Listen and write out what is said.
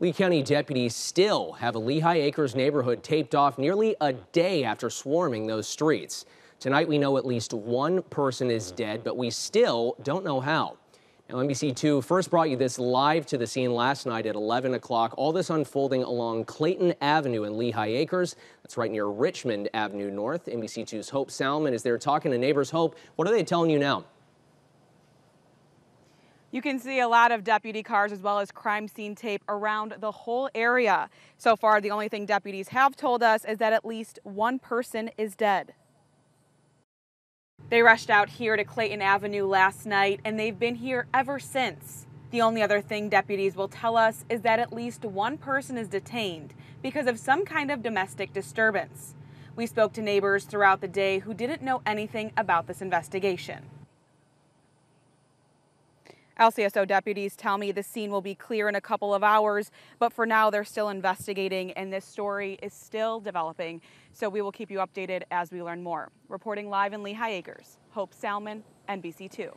Lee County deputies still have a Lehigh Acres neighborhood taped off nearly a day after swarming those streets. Tonight, we know at least one person is dead, but we still don't know how. Now, NBC2 first brought you this live to the scene last night at 11 o'clock. All this unfolding along Clayton Avenue in Lehigh Acres. That's right near Richmond Avenue North. NBC2's Hope Salmon is there talking to neighbors. Hope, what are they telling you now? You can see a lot of deputy cars as well as crime scene tape around the whole area. So far, the only thing deputies have told us is that at least one person is dead. They rushed out here to Clayton Avenue last night and they've been here ever since. The only other thing deputies will tell us is that at least one person is detained because of some kind of domestic disturbance. We spoke to neighbors throughout the day who didn't know anything about this investigation. LCSO deputies tell me the scene will be clear in a couple of hours, but for now they're still investigating and this story is still developing. So we will keep you updated as we learn more. Reporting live in Lehigh Acres, Hope Salmon, NBC2.